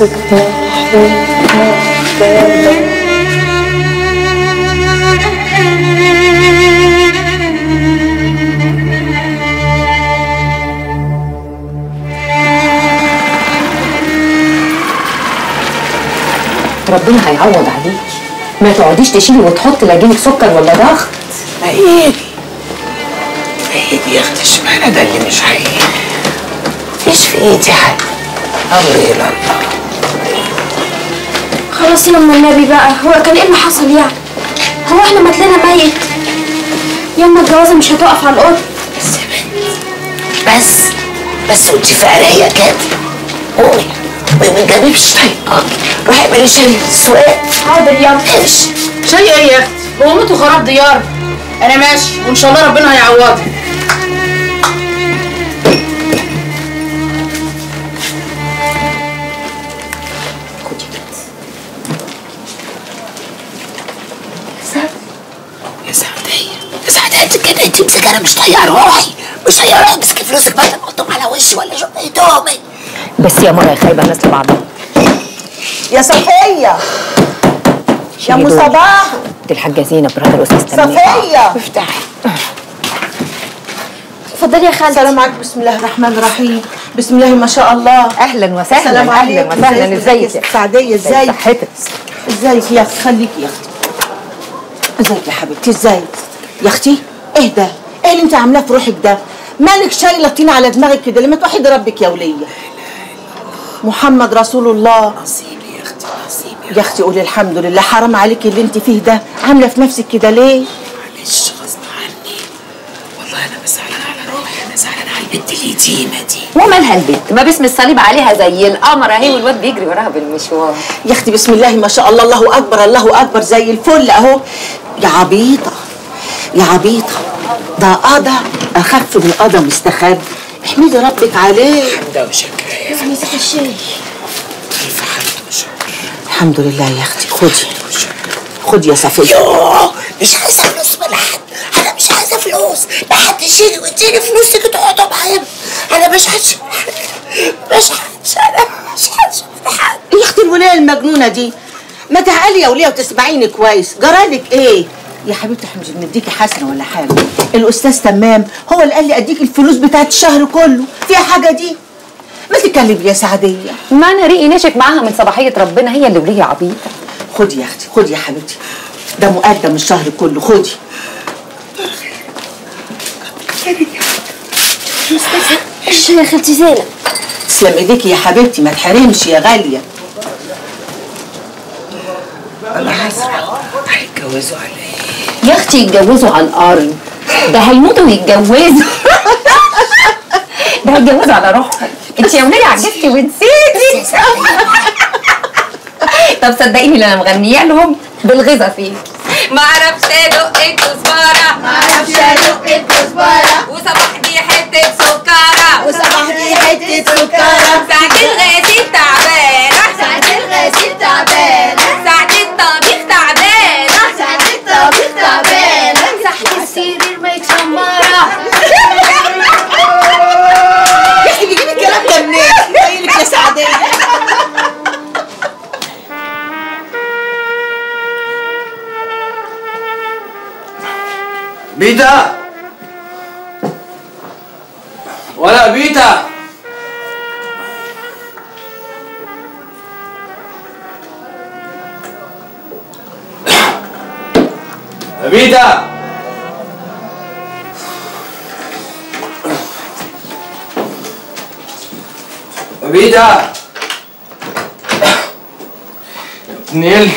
ربنا هيعوض عليكي ما تقعديش تشيلي وتحطي لا سكر ولا ضغط. هيجي هيجي يا أختي اشمعنى ده اللي مش هيجي مفيش في ايدي حاجة. امري إلى الله يا أم النبي بقى. هو كان إيه اللي حصل يعني؟ هو إحنا ماتلنا ميت. يما الجوازة مش هتقف على القط بس يا بنت بس بس وانت فقريه كده. قومي وما تجيبيش طيب روحي اعملي شاي سؤال حاضر يما امشي شيء إيه يا أختي؟ هو موت وخراب ديار. أنا ماشي وإن شاء الله ربنا هيعوضني أنا مش طايقة روحي مش طايقة روحي امسكي فلوسك بدل ما احطهم على وشي ولا شوف هدومي بس يا مرة يا خايبة الناس لبعضها يا صفية. يا ام. صباح دي الحاجة زينب مرات الأستاذ تمام. صفية. افتحي اتفضلي يا خالتي. السلام عليكم. بسم الله الرحمن الرحيم. بسم الله ما شاء الله. أهلا وسهلا السلام عليكم. وسهلا. إزيك يا سعدية إزيك؟ صحتك؟ إزيك يا أختي خليكي يا أختي إزيك يا حبيبتي. إزيك. يا أختي اهدى. إيه اللي أنت عاملاه في روحك ده؟ مالك شايله طين على دماغك كده؟ لما توحدي ربك يا ولية. محمد رسول الله. نصيبي يا أختي نصيبي يا أختي قولي الحمد لله. حرام عليكي اللي أنت فيه ده. عاملة في نفسك كده ليه؟ معلش غصب عني. والله أنا زعلانة على روحي أنا زعلانة على البنت اليتيمة دي. ومالها البنت؟ ما باسم الصليب عليها زي القمر اهي والواد بيجري وراها بالمشوار. يا أختي بسم الله ما شاء الله الله أكبر الله أكبر زي الفل أهو. يا عبيطة يا عبيطة. ده قضى أخف من قضى مستخبي احمدي ربك عليه. حمدة وشكرا يا الشاي ألف حمد وشكر الحمد لله يا أختي. خدي خدي يا صفيه يوه مش عايزة فلوس من حد. أنا مش عايزة فلوس. لا حد يشيلي ويديني فلوسك تقعدوا معايا. أنا مش هشوف مش هشوف أنا مش هشوف حد. يا أختي الولاية المجنونة دي ما تعالي يا ولية وتسمعيني كويس. جرالك إيه؟ يا حبيبتي إحنا مش بنديكي حسنة ولا حاجة. الأستاذ تمام. هو اللي قال لي أديك الفلوس بتاعت الشهر كله. فيها حاجة دي؟ ما تتكلمي يا سعدية. ما أنا ريقي نشف معاها من صباحية ربنا هي اللي ولية عبيطة خدي يا أختي خدي يا حبيبتي. ده مقدم الشهر كله خدي. يا خالتي زينب تسلم ايديكي يا حبيبتي ما تحرمش يا غالية. أنا هسرع هيتجوزوا على إيه يا أختي يتجوزوا على الأرض ده هيموتوا ويتجوزوا ده هيتجوزوا على روحهم انت يا ولية عجزتي ونسيتي. طب صدقيني اللي أنا مغنية لهم بالغذا فيه. ما أعرفش ادق الكزبره ما أعرفش ادق الكزبره وصباح دي حتة سكره وصباح دي حتة سكره ساعة الغسيل تعبانه بيتا ولا بيتا بيتا بيتا نيل.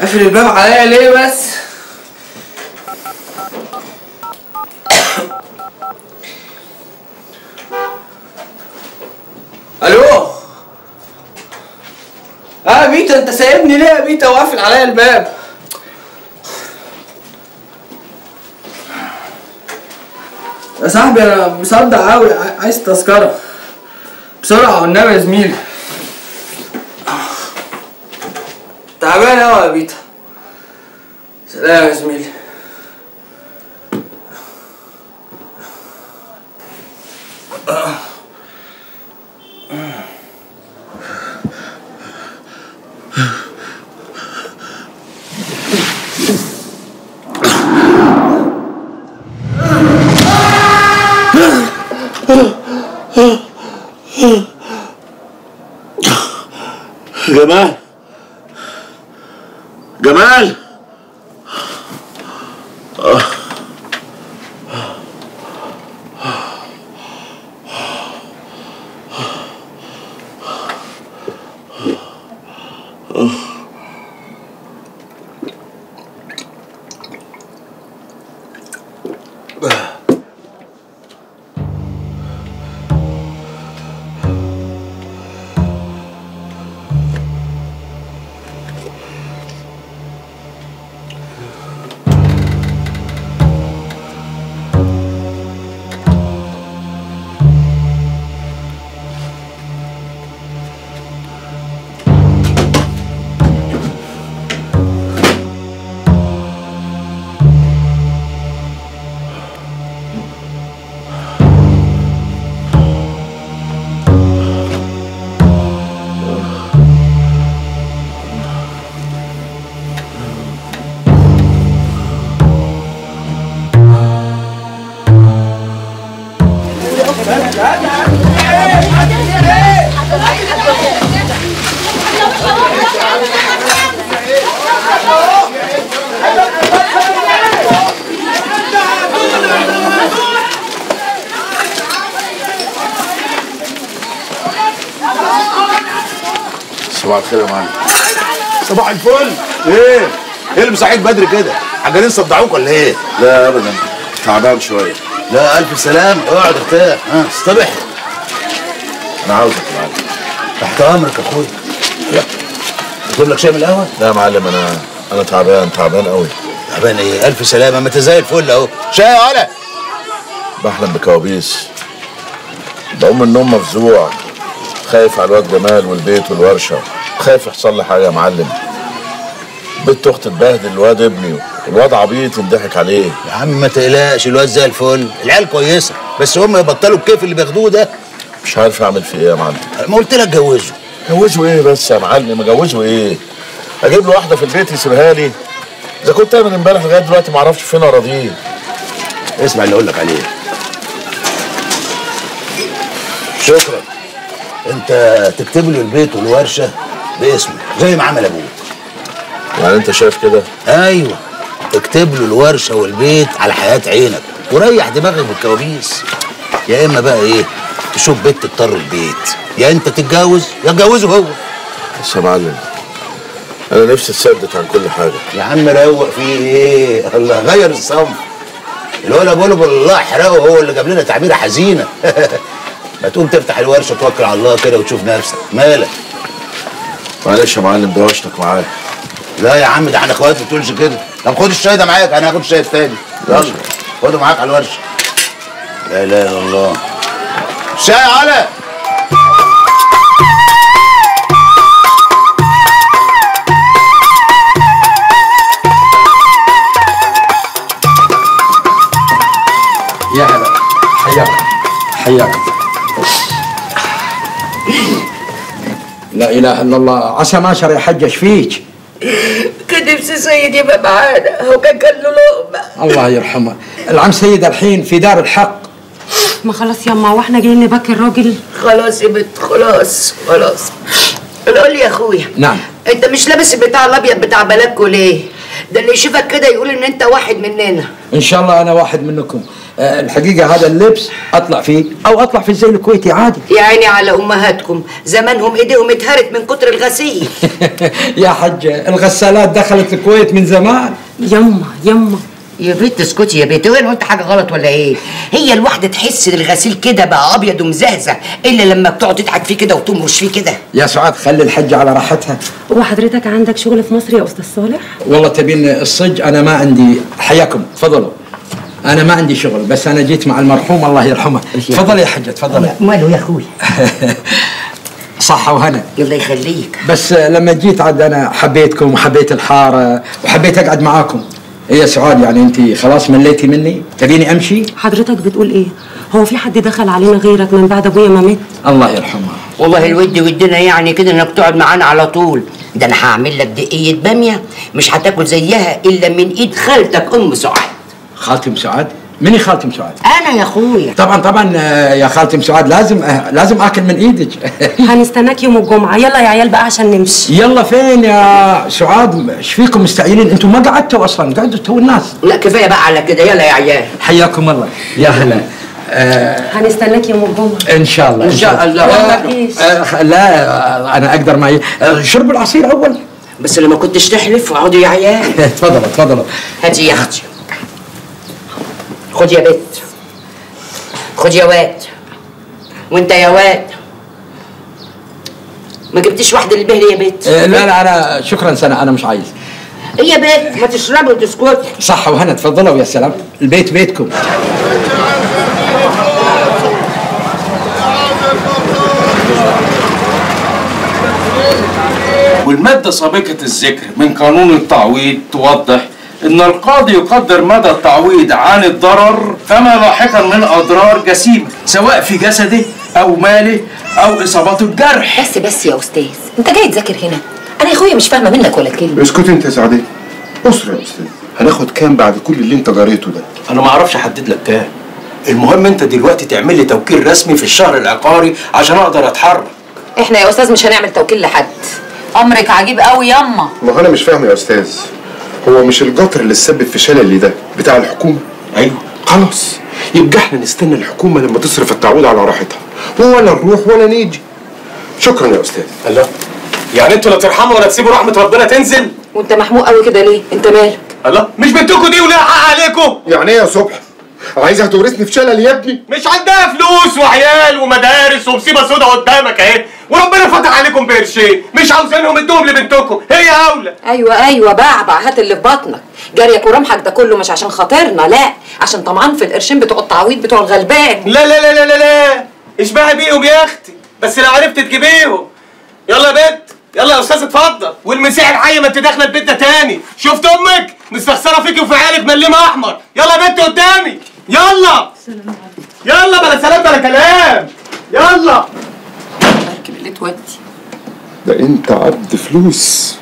قافل الباب عليا ليه بس؟ ألو؟ آه بيتا أنت سايبني ليه يا بيتا وقافل عليا الباب. يا صاحبي أنا مصدع قوي عايز تذكرة. بسرعة والنبي يا زميلي. تعبان قوي يا بيتا سلام يا زميلي. جمال جمال صباح إيه؟ إيه اللي مصحيك بدري كده؟ عجلين صدعوك ولا إيه؟ لا ابدا. تعبان شوية. لا ألف سلام. اقعد ارتاح ها اصطبح أنا عاوزك يا معلم. تحت أمرك يا اخويا أجيب لك شاي من القهوة؟ لا يا معلم أنا أنا تعبان تعبان قوي تعبان إيه؟ ألف سلامه ما أنت زي الفل أهو. شاي يا ولا؟ بحلم بكوابيس. بقوم من النوم مفزوع. خايف على الواد جمال والبيت والورشة. خايف يحصل لي حاجة يا معلم. بنت أختي تبهدل الواد ابني. والواد عبيط ينضحك عليه. يا عم ما تقلقش الواد زي الفل. العيال كويسة بس هم يبطلوا الكيف اللي بياخدوه ده. مش عارف أعمل فيه إيه يا معلم. ما قلت لك جوزه. جوزه إيه بس يا معلم؟ اجوزه إيه؟ أجيب له واحدة في البيت يسيبها لي. إذا كنت أنا من امبارح لغاية دلوقتي ما أعرفش فين أراضيه. اسمع اللي أقول لك عليه. شكرا. أنت تكتب له البيت والورشة باسمه زي ما عمل أبوك يعني انت شايف كده؟ أيوه. اكتب له الورشة والبيت على حياة عينك وريح دماغك بالكوابيس. يا إما بقى إيه؟ تشوف بنت تضطر البيت. يا إنت تتجوز يا تجوزه هو. بس يا معلم أنا نفسي اتسدت عن كل حاجة. يا عم روق في إيه؟ الله غير الصنف. الولا بقوله بالله احرقه هو اللي جاب لنا تعبيرة حزينة. ما تقوم تفتح الورشة توكل على الله كده وتشوف نفسك. مالك؟ معلش يا معلم دوشتك معايا. لا يا عم ده إحنا اخوات ما تقولش كده. طب خد الشاي ده معاك أنا هاخد الشاي التاني يلا خده معاك على الورشة. لا اله الا الله. شاي على يا هلا. حياك. حياك. لا إله إلا الله. عسى ما شر يحجش فيك. كان نفسي سيد يبقى معانا هو كان كان له لقمه الله يرحمه. العم سيد الحين في دار الحق. ما خلاص يما وإحنا جايين نبكي الراجل. خلاص يا بنت خلاص خلاص. قول لي يا أخويا. نعم. أنت مش لابس البتاع الأبيض بتاع بلدكوا ليه؟ ده اللي يشوفك كده يقول إن أنت واحد مننا. إن شاء الله أنا واحد منكم. الحقيقة هذا اللبس أطلع فيه أو أطلع في الزي الكويتي عادي. يا عيني على أمهاتكم. زمانهم ايديهم اتهرت من كتر الغسيل. يا حجه الغسالات دخلت الكويت من زمان. يما يما. يا بنت اسكتي يا بنت. وأنا قلت حاجة غلط ولا إيه؟ هي الواحده تحس ان الغسيل كده بقى أبيض ومزهزه إلا لما بتقعد تضحك فيه كده وتمرش فيه كده. يا سعاد خلي الحجة على راحتها. هو حضرتك عندك شغل في مصر يا أستاذ صالح؟ والله تبين الصج أنا ما عندي. حياكم. تفضلوا. أنا ما عندي شغل بس أنا جيت مع المرحوم الله يرحمه. تفضلي يا حجة تفضلي ماله يا أخوي؟ صحة وهنا الله يخليك. بس لما جيت عاد أنا حبيتكم وحبيت الحارة وحبيت أقعد معاكم. إيه يا سعاد يعني أنت خلاص مليتي مني؟ تبيني أمشي؟ حضرتك بتقول إيه؟ هو في حد دخل علينا غيرك من بعد أبويا ما مات؟ الله يرحمه. والله الود ودنا يعني كده إنك تقعد معانا على طول. ده أنا هعمل لك دقية بامية مش هتاكل زيها إلا من إيد خالتك أم سعاد. خالتي ام سعاد؟ مني خالتي ام سعاد؟ أنا يا اخويا طبعا طبعا آه، يا خالتي ام سعاد لازم آه، لازم آكل من إيدك. هنستناك يوم الجمعة. يلا يا عيال بقى عشان نمشي. يلا فين يا سعاد؟ إيش فيكم مستعجلين؟ أنتم ما قعدتوا أصلا قعدوا تو الناس. لا كفاية بقى على كده. يلا يا عيال. حياكم الله. يا هلا. آه هنستناك يوم الجمعة. إن شاء الله إن شاء الله. آه لا أنا أقدر معي. شرب العصير أول. بس لما كنتش تحلف اقعدوا يا عيال. تفضلوا تفضلوا هاتي يا أختي. خد يا بت. خد يا واد. وانت يا واد. ما جبتش واحدة للبهل يا بت. آه لا لا أنا شكرا سنة أنا مش عايز. إيه يا بت؟ ما تشربي وتسكتي. صحة وهنا تفضلوا يا سلام. البيت بيتكم. والمادة سابقة الذكر من قانون التعويض توضح إن القاضي يقدر مدى التعويض عن الضرر فما لاحقا من أضرار جسيمة سواء في جسده أو ماله أو إصابته بجرح بس بس يا أستاذ أنت جاي تذاكر هنا؟ أنا يا أخويا مش فاهمة منك ولا كلمة. اسكت أنت يا سعدية اسرة يا أستاذ. هناخد كام بعد كل اللي أنت جريته ده؟ أنا ما أعرفش أحدد لك كام. المهم أنت دلوقتي تعمل لي توكيل رسمي في الشهر العقاري عشان أقدر أتحرك. إحنا يا أستاذ مش هنعمل توكيل لحد. أمرك عجيب قوي ياما ما هو أنا مش فاهم يا أستاذ. هو مش القطر اللي سبب في شللي ده بتاع الحكومة. أيوه. خلاص. يبقى إحنا نستنى الحكومة لما تصرف التعويض على راحتها. ولا نروح ولا نيجي. شكرا يا أستاذ. الله. يعني أنتوا لا ترحموا ولا تسيبوا رحمة ربنا تنزل؟ وانت محموق قوي كده ليه؟ انت مالك؟ الله. مش بنتكم دي وليها حق عليكم. يعني إيه يا صبح؟ عايزها تورثني في شلل يا ابني؟ مش عندها فلوس وعيال ومدارس ومصيبة سودا قدامك أهي. وربنا فتح عليكم بقرشين مش عاوزينهم ادوهم لبنتكم. هي أولى. أيوه أيوه بعبع هات اللي في بطنك. جاريك ورمحك ده كله مش عشان خاطرنا لا. عشان طمعان في القرشين بتوع التعويض بتوع الغلبان. لا لا لا لا لا لا. اشبعي بيهم يا أختي. بس لو عرفت تجيبيهم. يلا يا بنت. يلا يا أستاذ اتفضل. والمسيح الحي ما انت داخله البيت ده تاني. شفت أمك؟ مستخسرة فيكي وفي عيالك مليمه أحمر. يلا يا بنت قدامي. يلا! يلا بلا سلام بلا كلام! يلا! اللي تودي ده أنت عبد فلوس.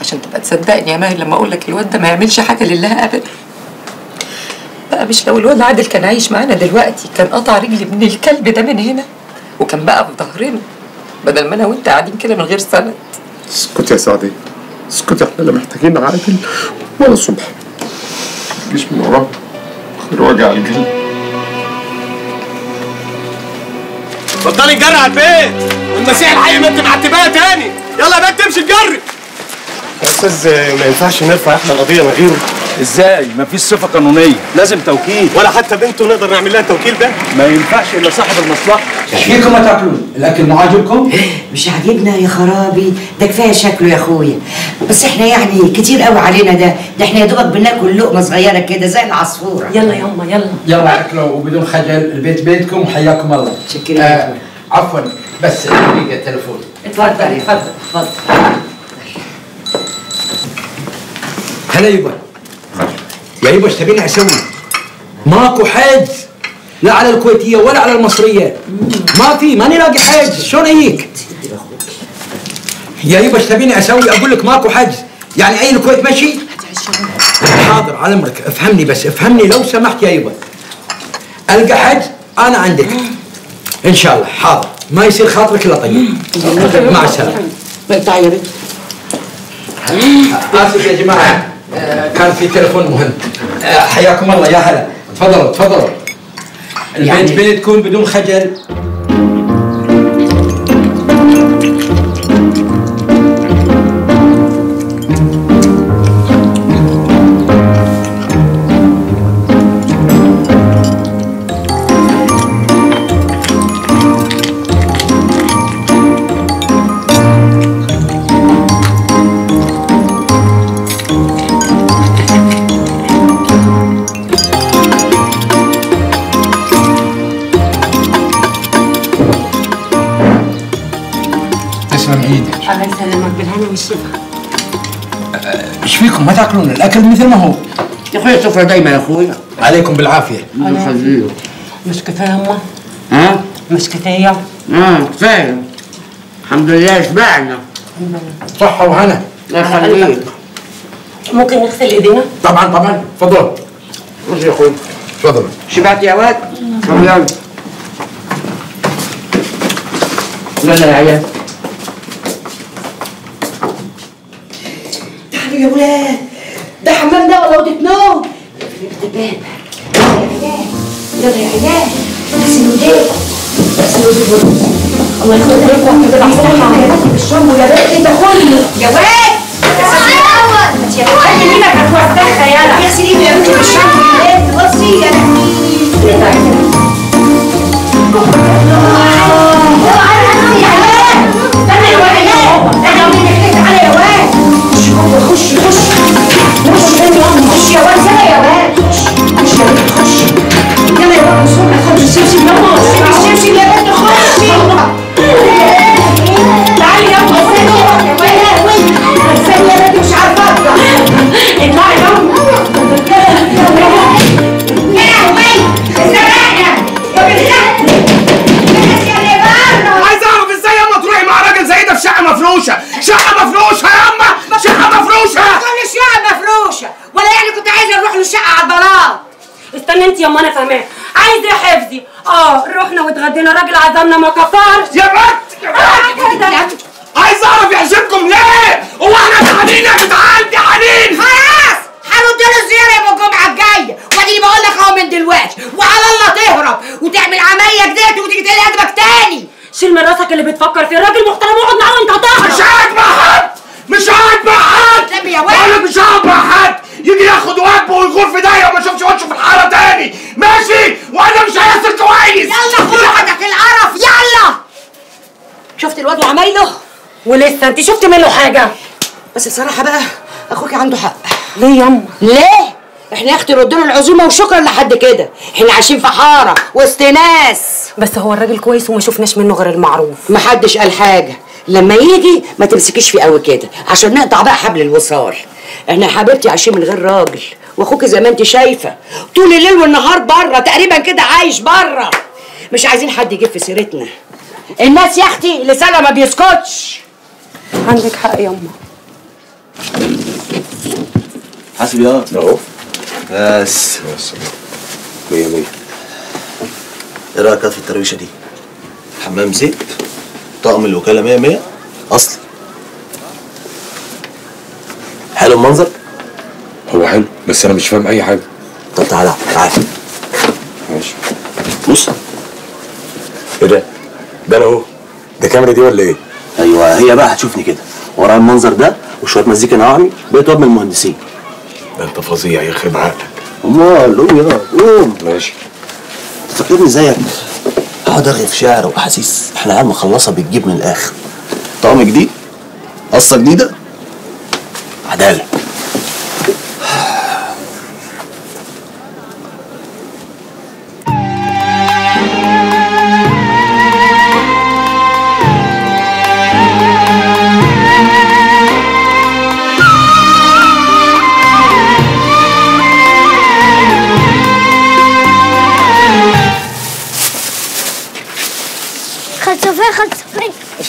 عشان تبقى تصدقني يا ماهر لما أقول لك الواد ده ما يعملش حاجة لله ابدا. بقى مش لو الواد عادل كان عايش معانا دلوقتي كان قطع رجلي من الكلب ده من هنا وكان بقى في ظهرنا بدل ما أنا وأنت قاعدين كده من غير سند. اسكت يا سعدية اسكت إحنا لا محتاجين عادل ولا صبح. مفيش من وراه غير وجع القلب اتفضلي نجري على البيت والمسيح الحي ما انت معتباها تاني. يلا يا بنت امشي نجري يا أستاذ ما ينفعش نرفع إحنا القضية من غيره إزاي مفيش صفة قانونية. لازم توكيل. ولا حتى بنته نقدر نعمل لها التوكيل ده؟ ما ينفعش إلا صاحب المصلحة. إيش فيكم ما تاكلون الاكل مو عاجبكم مش عاجبنا يا خرابي. ده كفاية شكله يا أخويا. بس إحنا يعني كتير قوي علينا ده. ده إحنا يا دوبك بناكل لقمة صغيرة كده زي العصفورة. يلا يما يلا. يلا اكلوا وبدون خجل البيت بيتكم. وحياكم الله. شكرا آه عفوا. بس دقيقة تليفون. اتفضل اتفضل اتفضل. هلا يبا. يا يبا إيش تبيني أسوي؟ ماكو حجز لا على الكويتية ولا على المصرية. ما في ماني لاقي حجز شلون اجيك؟ يا يبا إيش تبيني أسوي؟ أقول لك ماكو حجز يعني أي الكويت مشي؟ حاضر على امرك افهمني بس افهمني لو سمحت يا يبا. ألقى حجز أنا عندك. إن شاء الله. حاضر. ما يصير خاطرك إلا طيب. مع السلامة. يا بنت آسف يا جماعة. كان في تليفون مهم. آه، حياكم الله يا هلا. تفضلوا تفضلوا. البيت يعني- بيتكم بدون خجل. تاكلون الأكل مثل ما هو. يا أخويا السفرة دايما يا أخويا. عليكم بالعافية. الله يخليك مش كفايه يما ها؟ مش كفايه آه كفاية. الحمد لله شبعنا. صحة وهنا. الله يخليك ممكن نغسل إيدينا؟ طبعا طبعا. تفضل. خش يا أخوي. تفضل. شبعت يا واد؟ طب يلا يلا يا عيال. تعالوا يا ولاد. ده حمام ده ولا أوضة نوم؟ الباب يلا يا عيال غسلوا ايديكم غسلوا ايديكم الله يخليك. عليكم كده أحسن الشامبو يا بنت أنت كله يا واد يا خلي إيدك هتوسخها يلا اغسل إيدك يا بنت بالشامبو يا بنت. بصي يا خش راسك اللي بتفكر فيه الراجل محترم اقعد معاه وانت مش قاعد مع حد مش قاعد مع حد. لك مش قاعد مع حد. يجي ياخد واجبه ويغور في داهية وما اشوفش وشه في الحارة تاني. ماشي؟ وأنا مش هيسر كويس. يلا خد عندك القرف. يلا. شفت الواد وعمايله ولسه. انت شفت منه حاجة؟ بس بصراحة بقى أخوك عنده حق. ليه يما ليه؟ إحنا يا أختي ردنا العزومة وشكرا لحد كده. إحنا عايشين في حارة وسط ناس. بس هو الراجل كويس وما شفناش منه غير المعروف. محدش قال حاجة. لما يجي ما تمسكيش فيه قوي كده عشان نقطع بقى حبل الوصال. إحنا يا حبيبتي عايشين من غير راجل. واخوك زي ما انت شايفة. طول الليل والنهار بره تقريبا كده عايش بره مش عايزين حد يجيب في سيرتنا. الناس يا أختي لسانها ما بيسكتش. عندك حق يما حاسب يا أهو. بس. بس مية مية إيه رأيك في الترويشة دي؟ حمام زيت طقم الوكالة مية مية أصل. حلو المنظر؟ هو حلو بس أنا مش فاهم أي حاجة. طب تعالى تعالى. ماشي. بص. إيه ده؟ ده أنا أهو. ده كاميرا دي ولا إيه؟ أيوه هي بقى هتشوفني كده. ورايا المنظر ده وشوية مزيكا نوعمي بقيت واد من المهندسين. ده انت فظيع يخرب عقلك أمال قوم يا قوم. ماشي. تفكرني زيك اقعد ارغي في شعر وأحاسيس. إحنا عيال مخلصة بتجيب من الآخر. طقم جديد؟ قصة جديدة؟ عدالة.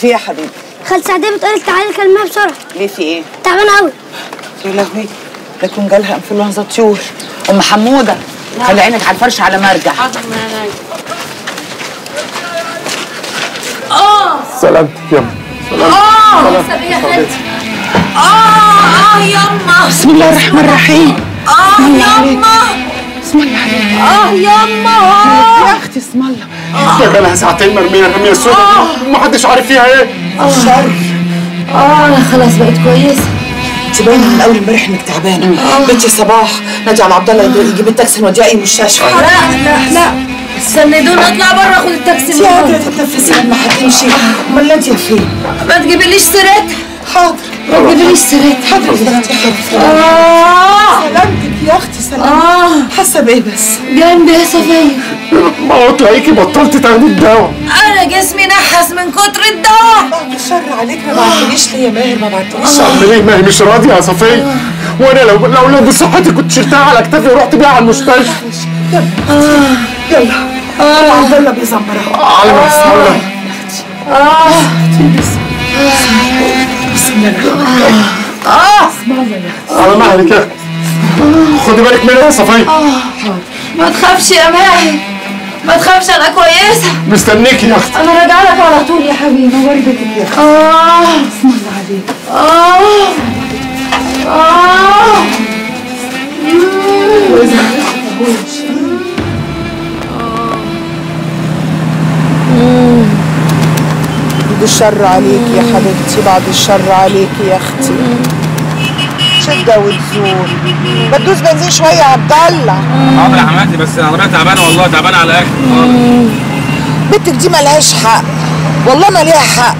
في يا حبيبي؟ خالة سعدية بتقولك تعالي كلميها بسرعة. ليه في إيه؟ تعبانة أوي. يا لهوي ده يكون جالها إنفلونزا طيور. أم حمودة. خلي عينك على الفرش على ما أرجع. آه سلامتك يا آه! خالتي آه آه يما. بسم الله الرحمن الرحيم. آه. يما. بسم الله عليك آه يما. يا أختي اسم الله. ده بقالها ساعتين مرمية الرمية السوداء دي. ومحدش عارف فيها إيه. الشر آه أنا خلاص بقيت كويسة انت باينه من اول امبارح إنك تعبانه بنتي صباح نادي على عبد الله يجيب التاكسي نوديها اي مستشفى لا لا لا. استنيدوني اطلع بره اخد التاكسي انت قادره تتنفسي لما هتمشي أمال انت يا فين؟ ما تجيبليش سيرتها. حاضر. ربنا يسترك حضرتك آه. سلامتك يا أختي سلامتك. حاسة بإيه بس؟ جنبي يا صفية ما هو تلاقيكي بطلت تاخدي الدواء. أنا جسمي نحس من كتر الدواء. بعد الشر عليك ما بعتليش ليه يا ماهر ما بعتليش. اعمل إيه ما هي مش راضيه يا صفيه وأنا لو لو لو بصحتي كنت شلتها على كتافي ورحت بيها على المستشفى. يلا آه. عبد الله بيزمرها على ما الله آه. بسم الله آه بسم الله يا أختي على مهلك يا أختي خدي بالك منها يا صفيه ما تخافش يا ماهر. ما تخافش أنا كويسة. مستنيكي يا أختي. أنا راجعة لك على طول يا حبيبي والدتك يا أختي. آه. بسم الله عليك. آه. آه. بعد الشر عليك يا حبيبتي بعد الشر عليك يا أختي. شدة وتزور بدوس بنزين شوية يا عبد الله. حاضر يا حماتي بس العربيه تعبانة والله تعبانة على الآخر بنتك دي ملهاش حق. والله ما ليها حق.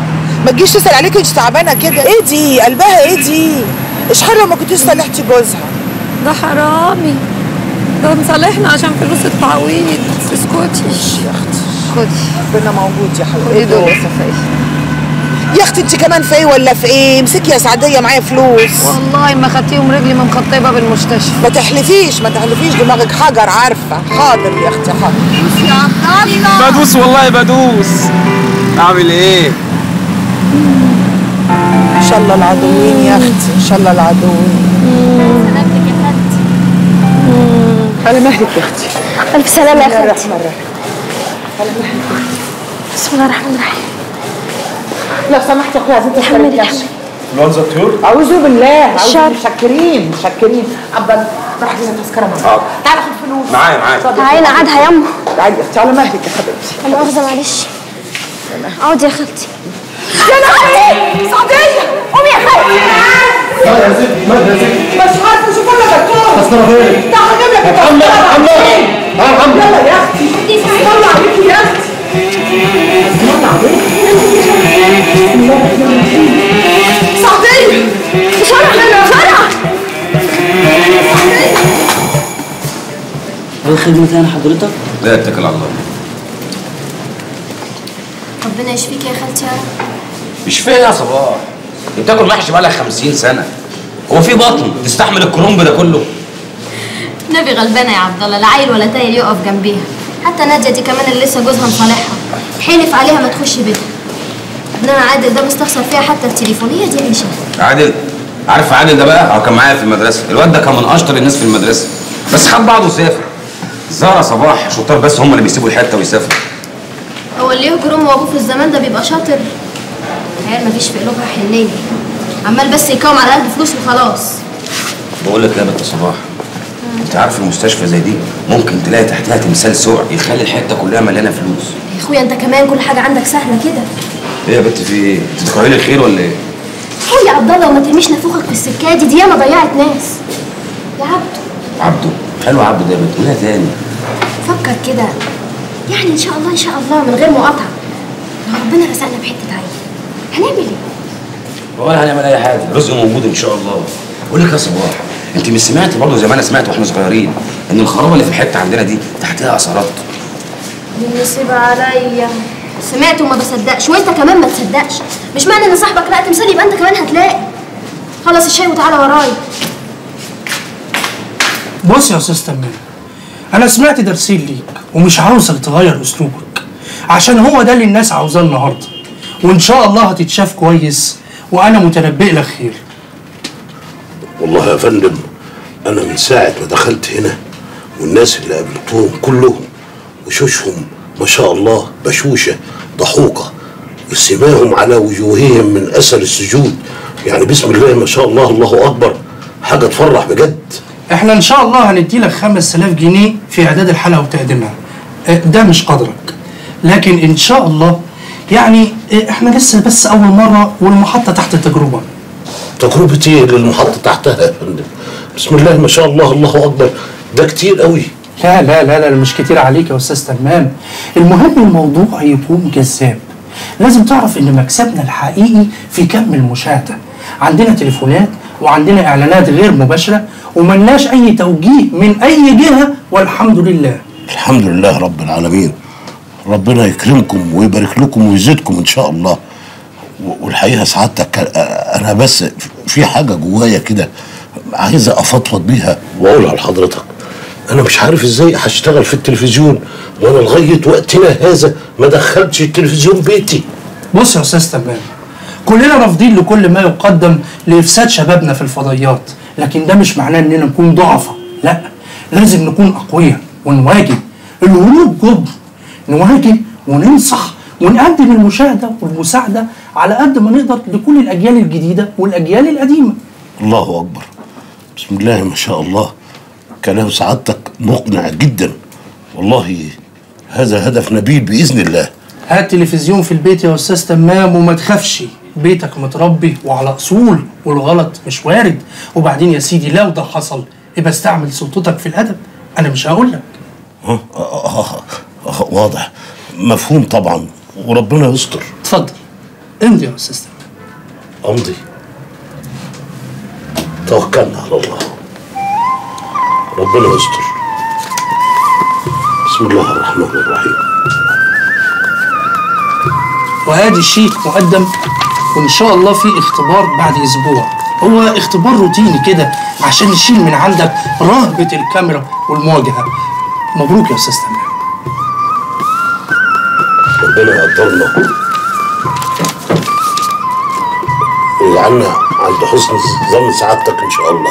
ما تجيش تسأل عليك انت تعبانة كده. إيه دي؟ قلبها إيه دي؟ إيش حر ما كنتيش صالحتي جوزها. ده حرامي. ده مصالحنا عشان فلوس التعويض. اسكتي يا أختي. خدي. ربنا موجود يا حبيبتي. خدي دول يا صفية يا أختي انت كمان في إيه ولا في إيه؟ امسكي يا سعدية معايا فلوس. والله ما خدتيهم رجلي من خطيبة بالمستشفى. ما تحلفيش ما تحلفيش دماغك حجر عارفة. حاضر يا أختي حاضر. يا عبد الله بدوس والله بدوس. اعمل إيه؟ إن شاء الله العدوين يا أختي إن شاء الله العدوين. سلامتك يا خالتي. على مهلك يا أختي. ألف سلامة يا بسم الله خالتي. الرحمن الرحيم. على مهلك بسم الله الرحمن الرحيم. لو سمحت يا أخويا عايزين تحملي تحملي لونزا طيور أعوذ بالله أعوذ الشر. مشكرين مشكرين عبد الله راح لنا تذكرة معاك حاضر. تعالى خد فلوس. معايا معايا. تعالي نقعدها يما تعالي يا أختي على مهلك يا حبيبتي. لا مؤاخذه معلش. اقعدي يا خالتي. يا لهوي! سعديه قومي يا خالتي. مالها يا ستي مالها يا ستي مش عارفه شوف لنا دكتور تذكرة فين؟ تعالى أجيب لك يا محمد التذكرة. محمد. ها يا محمد يلا يا أختي. يلا عليكي يا أختي. يلا عليكي. خدمة تاني حضرتك؟ لا اتكل على الله ربنا يشفيك يا خالتي يا رب مش فين يا صباح بتاكل محشي بقالك 50 سنه هو في بطن تستحمل الكرنب ده كله نبي غلبانه يا عبد الله لا عيل ولا تايل يقف جنبيها حتى ناديه دي كمان اللي لسه جوزها مصالحها حلف عليها ما تخش بيتها ابننا عادل ده مستخسر فيها حتى التليفون هي دي عيشه عادل عارف عادل ده بقى؟ هو كان معايا في المدرسة. الواد ده كان من أشطر الناس في المدرسة. بس خد بعضه وسافر. زهرة صباح شطار بس هم اللي بيسيبوا الحتة ويسافروا. هو اللي يهجر أمه وأبوه في الزمان ده بيبقى شاطر. عيال مفيش في قلوبها حنية. عمال بس يقاوم على قد فلوس وخلاص. بقول لك يا بنت صباح أنت عارف المستشفى زي دي ممكن تلاقي تحتها تمثال سوع يخلي الحتة كلها مليانة فلوس. يا أخويا أنت كمان كل حاجة عندك سهلة كده. إيه يا بنت في إيه؟ انت لي الخير ولا إيه؟ هو يا عبد الله وما ترميش نافوخك في السكة دي دي ياما ضيعت ناس. يا عبد. عبده. حلو عبده ده يا بنت قولها تاني. فكر كده. يعني إن شاء الله إن شاء الله من غير مقاطعة. لو ربنا رزقنا بحتة عيل هنعمل إيه؟ ولا هنعمل أي حاجة. رزق موجود إن شاء الله. بقول لك يا صباح أنت مش سمعتي برضه زي ما أنا سمعت وإحنا صغيرين إن الخرابه اللي في الحتة عندنا دي تحتها اثارات دي نصيبة عليا. سمعت وما بصدقش وانت كمان ما تصدقش. مش معنى إن صاحبك لقى تمثال يبقى أنت كمان هتلاقي. خلص الشاي وتعالى ورايا بص يا أستاذ تمام أنا سمعت درسين ليك ومش عاوزك تغير أسلوبك عشان هو ده اللي الناس عاوزاه النهارده. وإن شاء الله هتتشاف كويس وأنا متنبئ لك خير. والله يا فندم أنا من ساعة ما دخلت هنا والناس اللي قابلتهم كلهم وشوشهم ما شاء الله بشوشة ضحوكة. وسماهم على وجوههم من أثر السجود. يعني بسم الله ما شاء الله الله أكبر. حاجة تفرح بجد. إحنا إن شاء الله هندي لك 5000 جنيه في إعداد الحلقة وتقديمها. آه، ده مش قدرك. لكن إن شاء الله يعني آه، إحنا لسه بس أول مرة والمحطة تحت تجربه إيه اللي المحطه تحتها يا فندم. بسم الله ما شاء الله الله أكبر. ده كتير قوي. لا لا لا لا مش كتير عليك يا أستاذ تمام المهم الموضوع يكون جذاب. لازم تعرف إن مكسبنا الحقيقي في كم المشاهدة. عندنا تليفونات وعندنا إعلانات غير مباشرة وملناش أي توجيه من أي جهة والحمد لله. الحمد لله رب العالمين. ربنا يكرمكم ويبارك لكم ويزيدكم إن شاء الله. والحقيقة سعادتك أنا بس في حاجة جوايا كده عايز أفضفض بيها. وأقولها لحضرتك. أنا مش عارف إزاي هشتغل في التلفزيون وأنا لغاية وقتنا هذا ما دخلتش التلفزيون بيتي. بص يا أستاذ تمام. كلنا رافضين لكل ما يقدم لإفساد شبابنا في الفضائيات لكن ده مش معناه إننا نكون ضعفاء لا. لازم نكون أقوياء ونواجه. الهروب جبن. نواجه وننصح ونقدم المشاهدة والمساعدة على قد ما نقدر لكل الأجيال الجديدة والأجيال القديمة. الله أكبر. بسم الله ما شاء الله. كلام سعادتك مقنع جدا. والله هذا هدف نبيل بإذن الله. هات تلفزيون في البيت يا أستاذ تمام وما تخافش. بيتك متربي وعلى أصول والغلط مش وارد. وبعدين يا سيدي لو ده حصل يبقى استعمل سلطتك في الأدب. أنا مش هقول لك. ها؟ آه، آه، آه، واضح. مفهوم طبعا. وربنا يستر. اتفضل. امضي يا أستاذ امضي. توكلنا على الله. ربنا يستر بسم الله الرحمن الرحيم. وادي الشيك مقدم وإن شاء الله في اختبار بعد أسبوع. هو اختبار روتيني كده عشان نشيل من عندك رهبة الكاميرا والمواجهة. مبروك يا أستاذ تمام. ربنا يقدرنا. ويجعلنا عند حسن ظن سعادتك إن شاء الله.